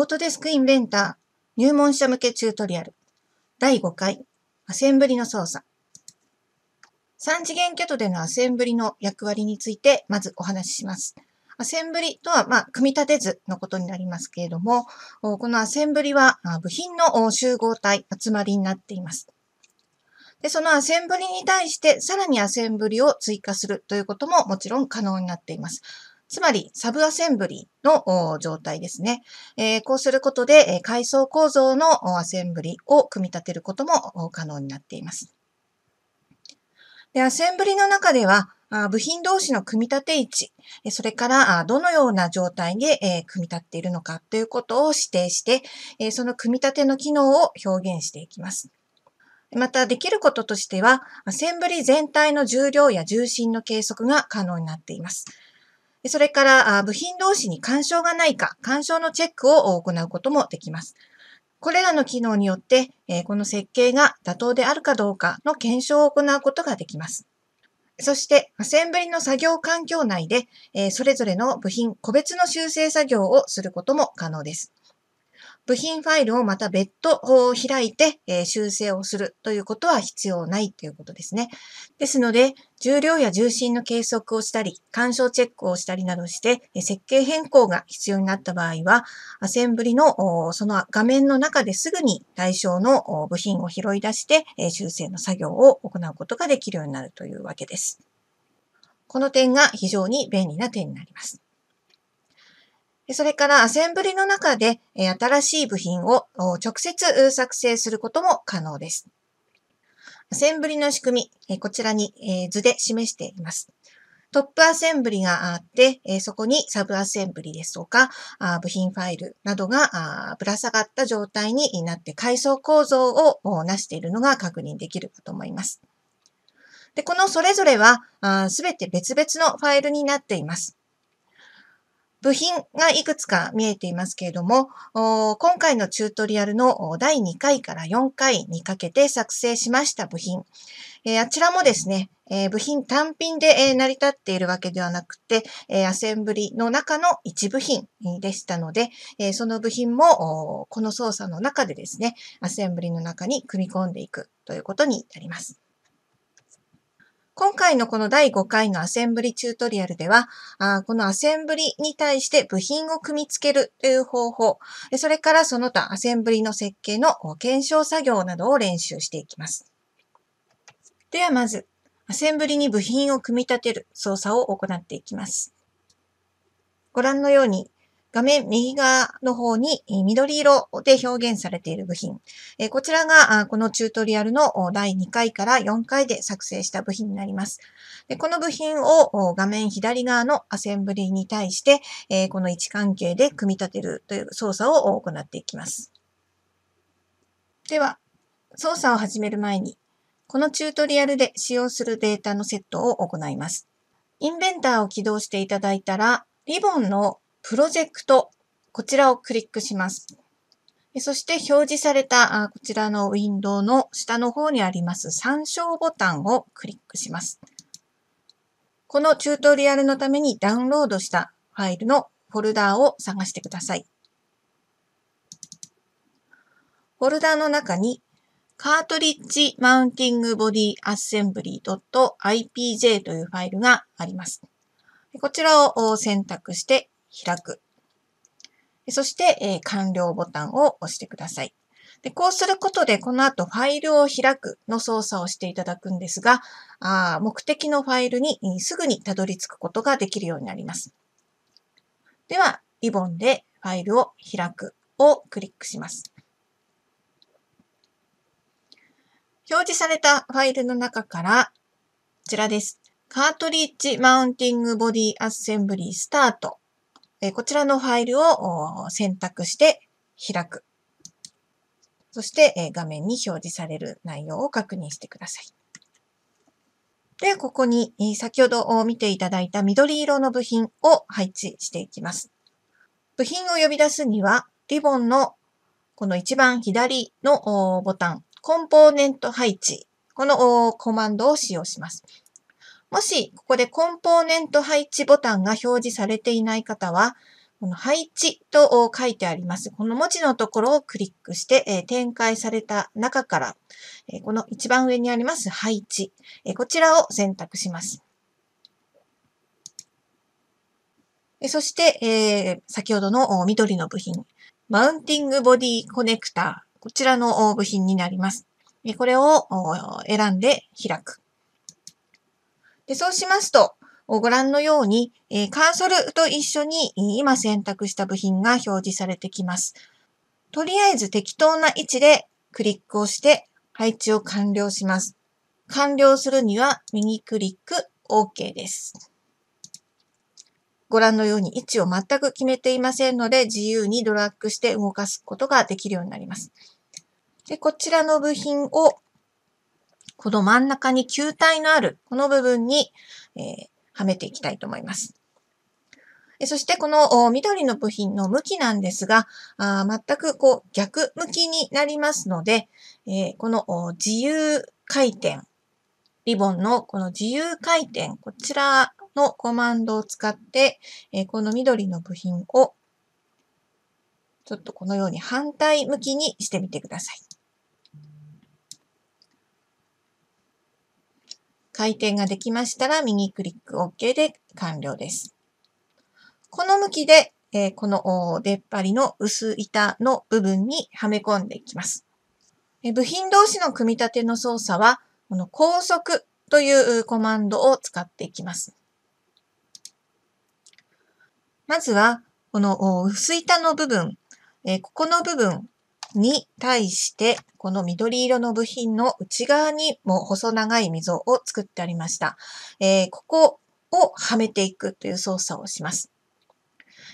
オートデスクインベンター入門者向けチュートリアル第5回アセンブリの操作3次元キャトでのアセンブリの役割についてまずお話しします。アセンブリとは、まあ、組み立て図のことになりますけれども、このアセンブリは部品の集合体、集まりになっています。で、そのアセンブリに対してさらにアセンブリを追加するということももちろん可能になっています。つまり、サブアセンブリの状態ですね。え、こうすることで、階層構造のアセンブリを組み立てることも可能になっています。で、アセンブリの中では、部品同士の組み立て位置、それからどのような状態で組み立っているのかということを指定して、その組み立ての機能を表現していきます。また、できることとしては、アセンブリ全体の重量や重心の計測が可能になっています。それから、部品同士に干渉がないか、干渉のチェックを行うこともできます。これらの機能によって、この設計が妥当であるかどうかの検証を行うことができます。そして、アセンブリの作業環境内で、それぞれの部品個別の修正作業をすることも可能です。部品ファイルをまた別途開いて、え修正をするということは必要ないということですね。ですので、重量や重心の計測をしたり、干渉チェックをしたりなどして、設計変更が必要になった場合は、アセンブリのその画面の中ですぐに対象の部品を拾い出して、修正の作業を行うことができるようになるというわけです。この点が非常に便利な点になります。それからアセンブリの中で新しい部品を直接作成することも可能です。アセンブリの仕組み、こちらに図で示しています。トップアセンブリがあって、そこにサブアセンブリですとか、部品ファイルなどがぶら下がった状態になって階層構造をなしているのが確認できるかと思います。で、このそれぞれはすべて別々のファイルになっています。部品がいくつか見えていますけれども、今回のチュートリアルの第2回から4回にかけて作成しました部品。あちらもですね、部品単品で成り立っているわけではなくて、アセンブリの中の一部品でしたので、その部品もこの操作の中でですね、アセンブリの中に組み込んでいくということになります。今回のこの第5回のアセンブリチュートリアルでは、あこのアセンブリに対して部品を組み付けるという方法、それからその他アセンブリの設計の検証作業などを練習していきます。ではまず、アセンブリに部品を組み立てる操作を行っていきます。ご覧のように、画面右側の方に緑色で表現されている部品。こちらがこのチュートリアルの第2回から4回で作成した部品になります。この部品を画面左側のアセンブリに対して、この位置関係で組み立てるという操作を行っていきます。では、操作を始める前に、このチュートリアルで使用するデータのセットを行います。インベンターを起動していただいたら、リボンのプロジェクト、こちらをクリックします。そして表示されたこちらのウィンドウの下の方にあります参照ボタンをクリックします。このチュートリアルのためにダウンロードしたファイルのフォルダーを探してください。フォルダーの中にカートリッジマウンティングボディアッセンブリー .ipj というファイルがあります。こちらを選択して開く。そして、えー、完了ボタンを押してください。でこうすることで、この後ファイルを開くの操作をしていただくんですが、あ目的のファイルにすぐにたどり着くことができるようになります。では、リボンでファイルを開くをクリックします。表示されたファイルの中から、こちらです。カートリッジマウンティングボディアッセンブリースタートこちらのファイルを選択して開く。そして画面に表示される内容を確認してください。で、ここに先ほど見ていただいた緑色の部品を配置していきます。部品を呼び出すには、リボンのこの一番左のボタン、コンポーネント配置、このコマンドを使用します。もし、ここでコンポーネント配置ボタンが表示されていない方は、この配置と書いてあります。この文字のところをクリックして、え展開された中から、えこの一番上にあります配置、えこちらを選択します。そして、え先ほどの緑の部品、マウンティングボディコネクター、こちらの部品になります。これを選んで開く。でそうしますと、ご覧のように、カーソルと一緒に今選択した部品が表示されてきます。とりあえず適当な位置でクリックをして配置を完了します。完了するには右クリック OK です。ご覧のように位置を全く決めていませんので自由にドラッグして動かすことができるようになります。でこちらの部品をこの真ん中に球体のあるこの部分に、えー、はめていきたいと思います。そしてこの緑の部品の向きなんですが、あ全くこう逆向きになりますので、えこの自由回転、リボンのこの自由回転、こちらのコマンドを使ってえ、この緑の部品をちょっとこのように反対向きにしてみてください。回転ができましたら右クリック OK で完了です。この向きで、えー、この出っ張りの薄板の部分にはめ込んでいきます。え部品同士の組み立ての操作は、この高速というコマンドを使っていきます。まずは、この薄板の部分、えここの部分に対して、この緑色の部品の内側にも細長い溝を作ってありました。えー、ここをはめていくという操作をします。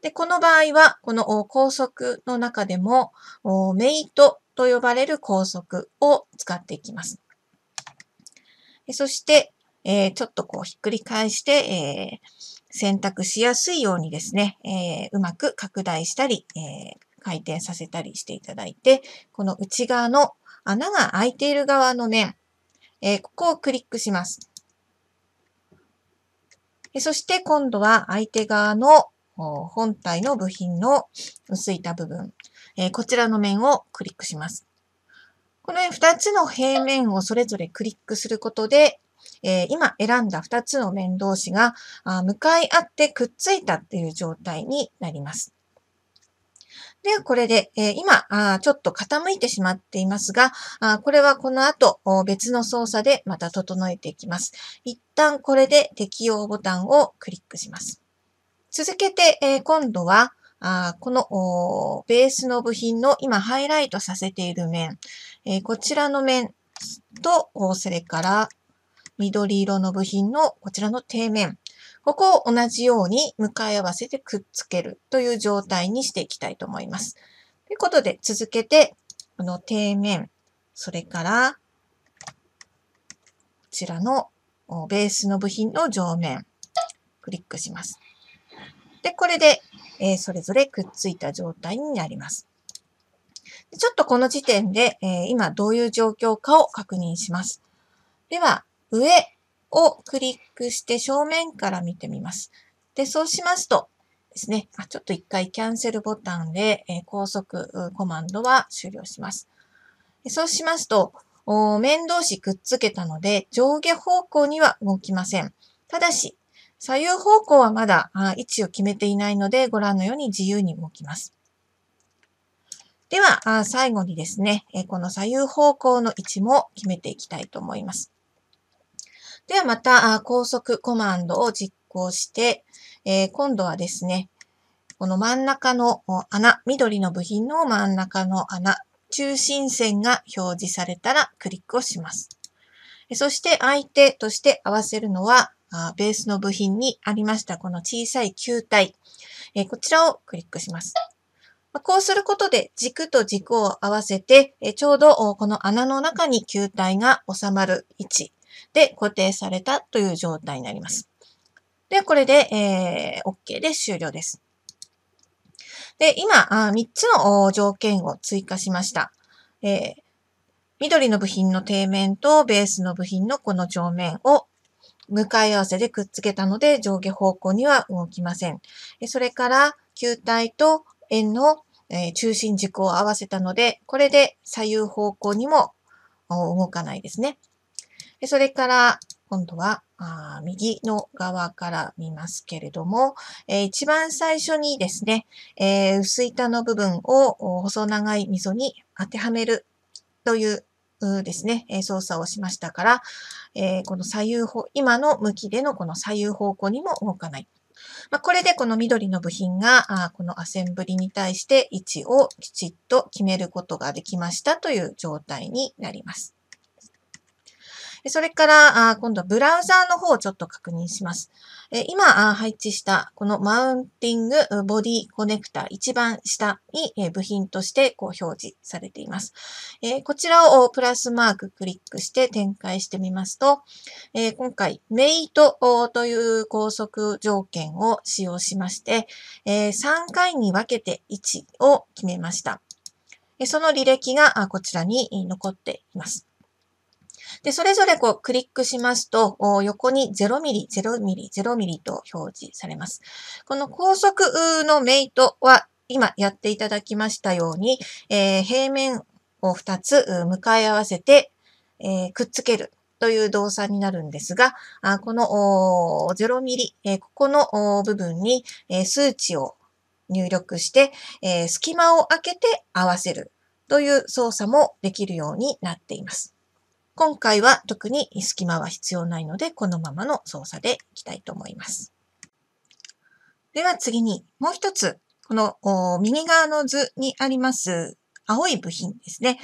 で、この場合は、この高速の中でも、メイトと呼ばれる高速を使っていきます。そして、えー、ちょっとこうひっくり返して、えー、選択しやすいようにですね、えー、うまく拡大したり、え回転させたりしていただいて、この内側の穴が開いている側の面、えー、ここをクリックします。そして今度は相手側の本体の部品の薄いた部分、えー、こちらの面をクリックします。この2つの平面をそれぞれクリックすることで、えー、今選んだ2つの面同士が向かい合ってくっついたっていう状態になります。で、これで、えー、今あ、ちょっと傾いてしまっていますが、あこれはこの後、別の操作でまた整えていきます。一旦これで適用ボタンをクリックします。続けて、えー、今度は、あこのベースの部品の今ハイライトさせている面、えー、こちらの面と、それから緑色の部品のこちらの底面、ここを同じように向かい合わせてくっつけるという状態にしていきたいと思います。ということで続けて、この底面、それから、こちらのベースの部品の上面、クリックします。で、これで、えー、それぞれくっついた状態になります。ちょっとこの時点で、えー、今どういう状況かを確認します。では、上、をクリックして正面から見てみます。で、そうしますとですね、あちょっと一回キャンセルボタンで、え高速コマンドは終了します。そうしますと、面同士くっつけたので上下方向には動きません。ただし、左右方向はまだ位置を決めていないのでご覧のように自由に動きます。では、最後にですね、この左右方向の位置も決めていきたいと思います。ではまた高速コマンドを実行して、えー、今度はですね、この真ん中の穴、緑の部品の真ん中の穴、中心線が表示されたらクリックをします。そして相手として合わせるのは、ベースの部品にありましたこの小さい球体、こちらをクリックします。こうすることで軸と軸を合わせて、ちょうどこの穴の中に球体が収まる位置で固定されたという状態になります。で、これで、えー、OK で終了です。で、今、3つの条件を追加しました。えー、緑の部品の底面とベースの部品のこの上面を向かい合わせでくっつけたので上下方向には動きません。それから球体と円の、中心軸を合わせたので、これで左右方向にも動かないですね。でそれから、今度はあ右の側から見ますけれども、えー、一番最初にですね、えー、薄板の部分を細長い溝に当てはめるというですね、操作をしましたから、えー、この左右方、今の向きでのこの左右方向にも動かない。まあ、これでこの緑の部品が、あこのアセンブリに対して位置をきちっと決めることができましたという状態になります。それから、今度はブラウザーの方をちょっと確認します。今配置したこのマウンティングボディコネクタ一番下に部品としてこう表示されています。こちらをプラスマーククリックして展開してみますと、今回メイトという高速条件を使用しまして、3回に分けて位置を決めました。その履歴がこちらに残っています。で、それぞれこうクリックしますと、横に0ミリ、0ミリ、0ミリと表示されます。この高速のメイトは今やっていただきましたように、えー、平面を2つ向かい合わせて、えー、くっつけるという動作になるんですが、この0ミリ、えー、ここの部分に、え数値を入力して、え隙間を空けて合わせるという操作もできるようになっています。今回は特に隙間は必要ないので、このままの操作でいきたいと思います。では次に、もう一つ、この右側の図にあります青い部品ですね。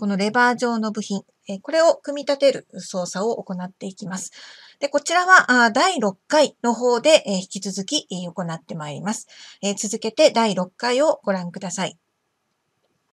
このレバー状の部品、これを組み立てる操作を行っていきます。でこちらは第6回の方で引き続き行ってまいります。続けて第6回をご覧ください。